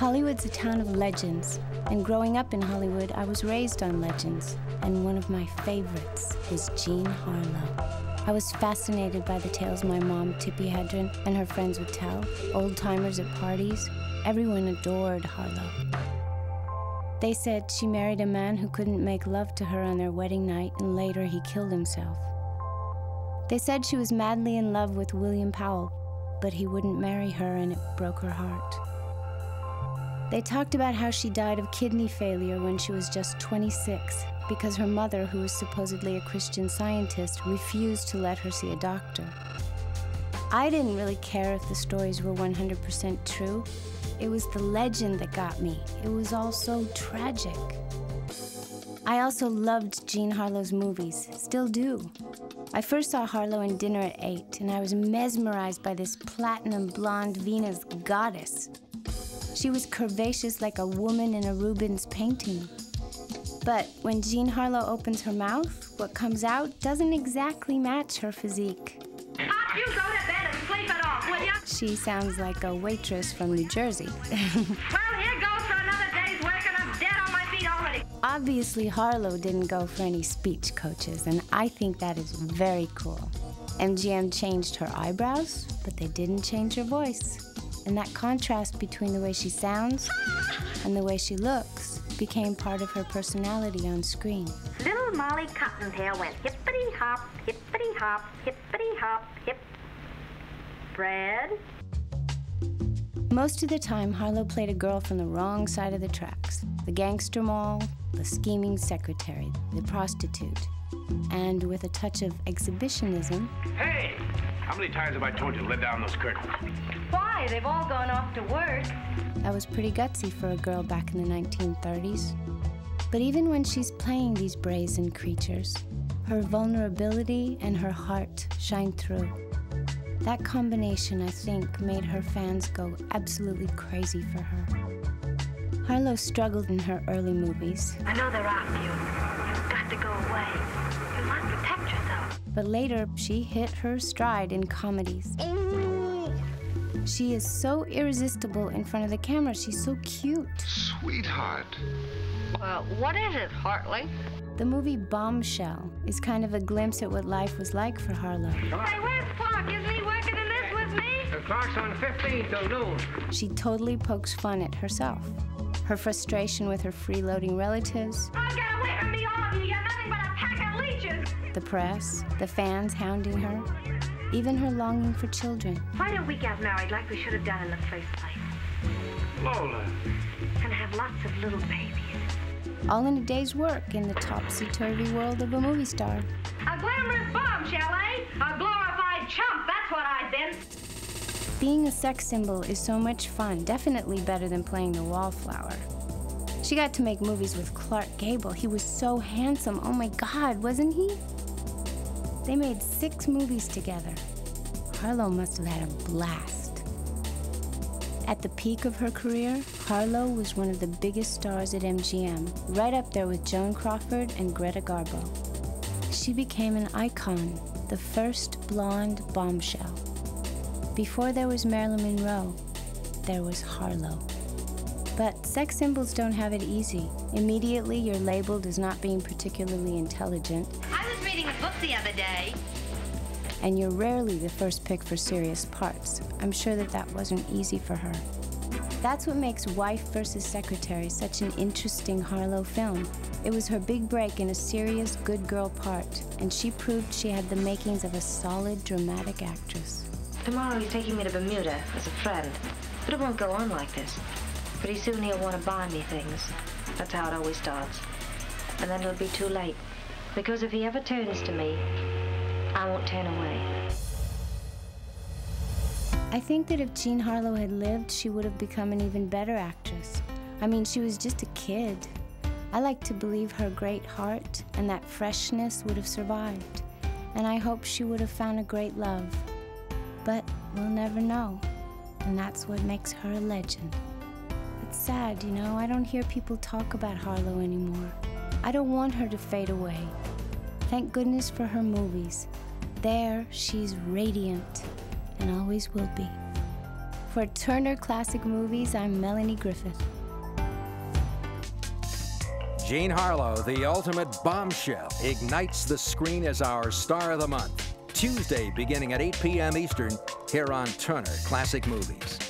Hollywood's a town of legends, and growing up in Hollywood, I was raised on legends, and one of my favorites is Jean Harlow. I was fascinated by the tales my mom, Tippi Hedren, and her friends would tell, old timers at parties. Everyone adored Harlow. They said she married a man who couldn't make love to her on their wedding night, and later he killed himself. They said she was madly in love with William Powell, but he wouldn't marry her, and it broke her heart. They talked about how she died of kidney failure when she was just 26 because her mother, who was supposedly a Christian scientist, refused to let her see a doctor. I didn't really care if the stories were 100% true. It was the legend that got me. It was all so tragic. I also loved Jean Harlow's movies, still do. I first saw Harlow in Dinner at Eight, and I was mesmerized by this platinum blonde Venus goddess. She was curvaceous like a woman in a Rubens painting. But when Jean Harlow opens her mouth, what comes out doesn't exactly match her physique. Up, you go to bed and sleep it off, will ya? She sounds like a waitress from New Jersey. well, here goes for another day's work, and I'm dead on my feet already. Obviously, Harlow didn't go for any speech coaches, and I think that is very cool. MGM changed her eyebrows, but they didn't change her voice. And that contrast between the way she sounds and the way she looks became part of her personality on screen. Little Molly Cottontail went hippity hop, hippity hop, hippity hop, hip. Fred? Most of the time, Harlow played a girl from the wrong side of the tracks the gangster moll, the scheming secretary, the prostitute, and with a touch of exhibitionism. Hey! How many times have I told you to let down those curtains? Why? They've all gone off to work. That was pretty gutsy for a girl back in the 1930s. But even when she's playing these brazen creatures, her vulnerability and her heart shine through. That combination, I think, made her fans go absolutely crazy for her. Harlow struggled in her early movies. I know they're after you. You've got to go away. You must protect yourself. But later, she hit her stride in comedies. She is so irresistible in front of the camera. She's so cute. Sweetheart. Well, what is it, Hartley? The movie Bombshell is kind of a glimpse at what life was like for Harlow. Hey, where's Clark? Isn't he working in this with me? The clock's on 15 till noon. She totally pokes fun at herself. Her frustration with her freeloading relatives, Oh, get away from me, all of you. You're nothing but a pack of leeches. the press, the fans hounding her, even her longing for children. Why don't we get married like we should have done in the first place? Lola. And have lots of little babies. All in a day's work in the topsy-turvy world of a movie star. A glamorous bombshell, eh? A glorified chump, that's what I've been. Being a sex symbol is so much fun, definitely better than playing the wallflower. She got to make movies with Clark Gable. He was so handsome. Oh my God, wasn't he? They made six movies together. Harlow must have had a blast. At the peak of her career, Harlow was one of the biggest stars at MGM, right up there with Joan Crawford and Greta Garbo. She became an icon, the first blonde bombshell. Before there was Marilyn Monroe, there was Harlow. But sex symbols don't have it easy. Immediately, you're labeled as not being particularly intelligent, I was reading a book the other day. and you're rarely the first pick for serious parts. I'm sure that that wasn't easy for her. That's what makes Wife versus Secretary such an interesting Harlow film. It was her big break in a serious good girl part, and she proved she had the makings of a solid dramatic actress. Tomorrow he's taking me to Bermuda as a friend. But it won't go on like this. Pretty soon he'll want to buy me things. That's how it always starts. And then it'll be too late. Because if he ever turns to me, I won't turn away. I think that if Jean Harlow had lived, she would have become an even better actress. I mean, she was just a kid. I like to believe her great heart and that freshness would have survived. And I hope she would have found a great love. But we'll never know. And that's what makes her a legend. It's sad, you know, I don't hear people talk about Harlow anymore. I don't want her to fade away. Thank goodness for her movies. There, she's radiant and always will be. For Turner Classic Movies, I'm Melanie Griffith. Jean Harlow, the ultimate bombshell, ignites the screen as our star of the month. Tuesday, beginning at 8 p.m. Eastern, here on Turner Classic Movies.